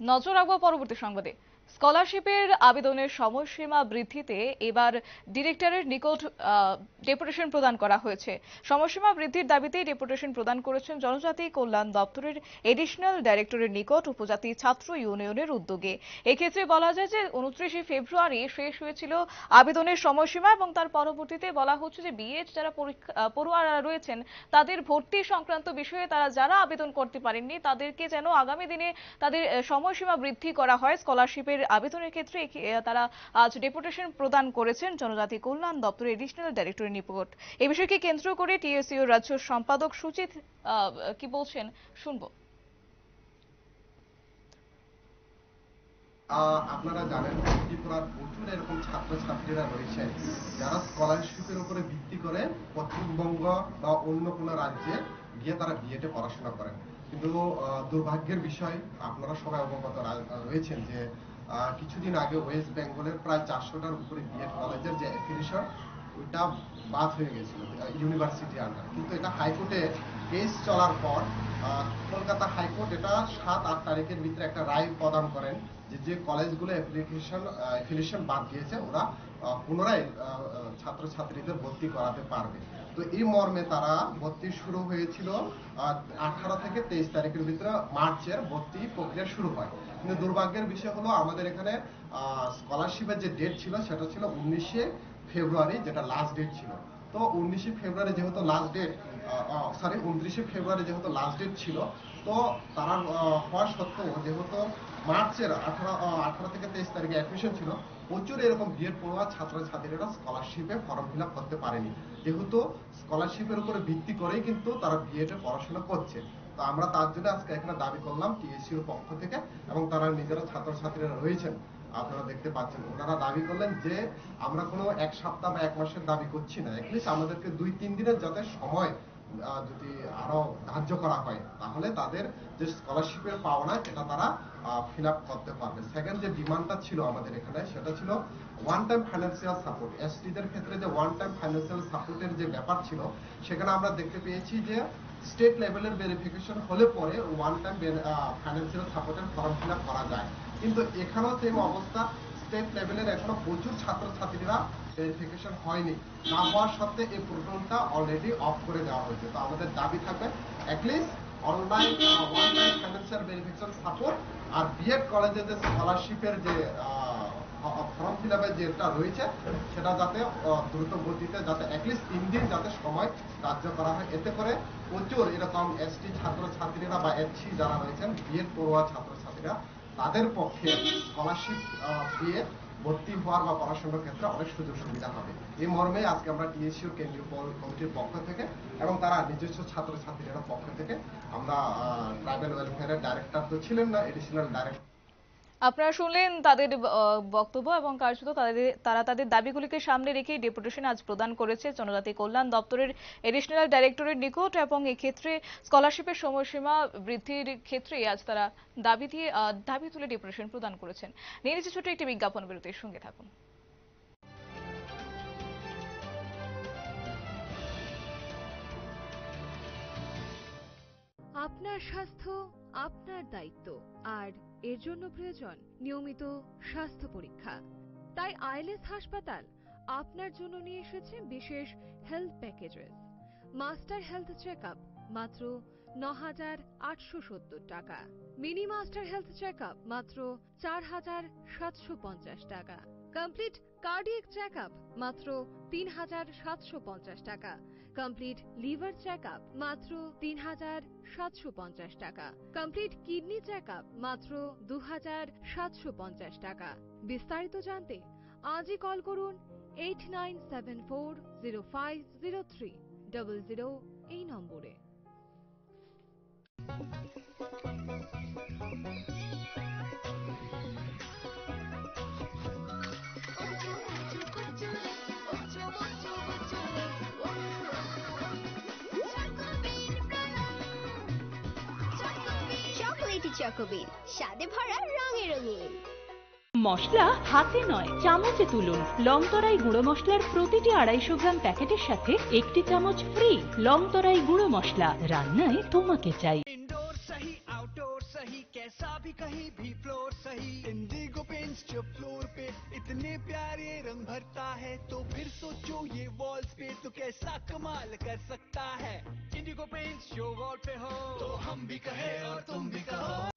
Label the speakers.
Speaker 1: নজর রাখব পরবর্তী সংবাদে। স্কলারশিপের আবেদনের সময়সীমা বৃদ্ধিতে এবার ডিরেক্টরের নিকট ডেপুটেশন প্রদান করা হয়েছে। সময়সীমা বৃদ্ধির দাবিতে ডেপুটেশন প্রদান করেছেন জনজাতি কল্যাণ দপ্তরের এডিশনাল ডাইরেক্টরের নিকট উপজাতি ছাত্র ইউনিয়নের উদ্যোগে। এক্ষেত্রে বলা যায় যে, উনত্রিশে ফেব্রুয়ারি শেষ হয়েছিল আবেদনের সময়সীমা এবং তার পরবর্তীতে বলা হচ্ছে যে, বিএড যারা পড়ুয়ারা রয়েছেন, তাদের ভর্তি সংক্রান্ত বিষয়ে তারা যারা আবেদন করতে পারেননি, তাদেরকে যেন আগামী দিনে তাদের সময়সীমা বৃদ্ধি করা হয় স্কলারশিপের আবেদনের ক্ষেত্রে তারা আজ ডেপুটেশন প্রদান করেছেন জনজাতি কল্যাণ দপ্তরের এডিশনাল ডাইরেক্টরের নিকট এই বিষয়কে কেন্দ্র করে টিএসইউ রাজ্য সম্পাদক সুচিত কি বলছেন, শুনব।
Speaker 2: আপনারা জানেন ত্রিপুরার প্রচুর এরকম ছাত্রছাত্রীরা রয়েছে, যারা স্কলারশিপের উপরে ভিত্তি করে পশ্চিমবঙ্গ বা অন্য কোনো রাজ্যে গিয়ে তারা বিএডে পড়াশোনা করেন। কিন্তু দুর্ভাগ্যের বিষয়, আপনারা সবাই অবগত রয়েছেন যে কিছুদিন আগে ওয়েস্ট বেঙ্গলের প্রায় চারশোটার উপরে বিএড কলেজের যে অ্যাফিলিয়েশন ওইটা বাদ হয়ে গেছিল ইউনিভার্সিটি আন্ডার। কিন্তু এটা হাইকোর্টে কেস চলার পর কলকাতা হাইকোর্ট এটা সাত, আট তারিখের ভিতরে একটা রায় প্রদান করেন যে যে কলেজগুলো অ্যাপ্লিকেশন অ্যাফিলিয়েশন বাদ দিয়েছে, ওরা পুনরায় ছাত্রছাত্রীদের ভর্তি করাতে পারবে। তো এই মর্মে তারা ভর্তি শুরু হয়েছিল আঠারো থেকে তেইশ তারিখের ভিতরে মার্চের ভর্তি প্রক্রিয়া শুরু হয়। কিন্তু দুর্ভাগ্যের বিষয় হলো, আমাদের এখানে স্কলারশিপের যে ডেট ছিল, সেটা ছিল উনিশে ফেব্রুয়ারি, যেটা লাস্ট ডেট ছিল। তো উনিশে ফেব্রুয়ারি যেহেতু লাস্ট ডেট সরি উনত্রিশে ফেব্রুয়ারি যেহেতু লাস্ট ডেট ছিল, তো তারা হওয়া সত্ত্বেও যেহেতু মার্চের আঠারো আঠারো থেকে তেইশ তারিখে অ্যাডমিশন ছিল, প্রচুর এরকম বিএড পড়ুয়া ছাত্রছাত্রীরা স্কলারশিপে ফর্ম ফিল করতে পারেনি। যেহেতু স্কলারশিপের উপরে ভিত্তি করেই কিন্তু তারা বিএড পড়াশোনা করছে। তো আমরা তার জন্য আজকে এখানে দাবি করলাম টিএসসির পক্ষ থেকে এবং তারা নিজেরা ছাত্রছাত্রীরা রয়েছেন। আপনারা দেখতে পাচ্ছেন, ওনারা দাবি করলেন যে আমরা কোনো এক সপ্তাহ বা এক মাসের দাবি করছি না। অ্যাটলিস্ট আমাদেরকে দুই, তিন দিনের যাতে সময় যদি আরও ধার্য করা হয়, তাহলে তাদের যে স্কলারশিপের পাওনা এটা তারা ফিল আপ করতে পারবে। সেকেন্ড যে ডিমান্ডটা ছিল আমাদের এখানে, সেটা ছিল ওয়ান টাইম ফাইন্যান্সিয়াল সাপোর্ট এসটিদের ক্ষেত্রে যে ওয়ান টাইম ফাইন্যান্সিয়াল সাপোর্টের যে ব্যাপার ছিল, সেখানে আমরা দেখতে পেয়েছি যে স্টেট লেভেলের ভেরিফিকেশন হলে পরে ওয়ান টাইম ফাইন্যান্সিয়াল সাপোর্টের ফর্ম ফিল আপ করা যায়। কিন্তু এখানেও সেম অবস্থা স্টেট লেভেলের এখনও প্রচুর ছাত্রছাত্রীরা ভেরিফিকেশন হয়নি। না হওয়ার সত্ত্বে এই পোর্টালটা অলরেডি অফ করে দেওয়া হয়েছে। তো আমাদের দাবি থাকবে at least online time financial verification support R B Ed কলেজে যে স্কলারশিপের যে ফর্ম ফিল আপের যেটা রয়েছে, সেটা যাতে দ্রুত গতিতে যাতে অ্যাটলিস্ট তিন দিন যাতে সময় কার্য করা হয়। এতে করে প্রচুর এরকম এসটি ছাত্রছাত্রীরা বা এসসি যারা রয়েছেন বিএড পড়ুয়া ছাত্রছাত্রীরা তাদের পক্ষে স্কলারশিপ দিয়ে ভর্তি হওয়ার বা পড়াশোনার ক্ষেত্রে অনেক সুযোগ সুবিধা হবে। এই মর্মে আজকে আমরা টিএসসিও কেন্দ্রীয় কমিটির পক্ষ থেকে এবং তারা নিজস্ব ছাত্রছাত্রীরা পক্ষ থেকে আমরা ট্রাইবেল ওয়েলফেয়ারের ডাইরেক্টর তো ছিলেন না এডিশনাল ডাইরেক্টর
Speaker 1: আপনারা শুনলেন তাদের বক্তব্য এবং কার্যত তাদের, তারা তাদের দাবিগুলিকে সামনে রেখে ডেপুটেশন আজ প্রদান করেছে জনজাতি কল্যাণ দপ্তরের এডিশনাল ডাইরেক্টরের নিকট এবং এক্ষেত্রে স্কলারশিপের সময়সীমা বৃদ্ধির ক্ষেত্রে আজ তারা দাবি দিয়ে দাবি তুলে ডেপুটেশন প্রদান করেছেন। নিয়ে নিচ্ছে ছোট একটি বিজ্ঞাপন বিরতির সঙ্গে থাকুন।
Speaker 3: আপনার স্বাস্থ্য, আপনার দায়িত্ব, আর এর জন্য প্রয়োজন নিয়মিত স্বাস্থ্য পরীক্ষা। তাই আইলেস হাসপাতাল আপনার জন্য নিয়ে এসেছে বিশেষ health packages. Master health check up মাত্র ন হাজার আটশো সত্তর টাকা। Mini master health check up মাত্র চার হাজার সাতশো পঞ্চাশ টাকা। কমপ্লিট কার্ডিয়াক চেক আপ মাত্র তিন হাজার সাতশো পঞ্চাশ টাকা। কমপ্লিট লিভার চেকআপ মাত্র তিন হাজার সাতশো পঞ্চাশ টাকা। কমপ্লিট কিডনি চেকআপ মাত্র দু হাজার সাতশো পঞ্চাশ টাকা। বিস্তারিত জানতে আজই কল করুন eight nine seven four zero five zero three double zero এই নম্বরে।
Speaker 4: চকোলেটি চকোবিন স্বাদে ভরা রঙে রঙিন
Speaker 5: মশলা হাতে নয়, চামচে তুলুন। লংতরাই গুঁড়ো মশলার প্রতিটি আড়াইশো গ্রাম প্যাকেটের সাথে একটি চামচ ফ্রি লংতরাই গুঁড়ো মশলা। রান্নায় তোমাকে চাই।
Speaker 6: कैसा भी कहीं भी फ्लोर सही। इंडिगो पेंट्स जो फ्लोर पे इतने प्यारे रंग भरता है तो फिर सोचो ये वॉल्स पे तो कैसा कमाल कर सकता है? इंडिगो पेंट्स जो वॉल पे हो। तो हम भी कहे और तुम भी कहो।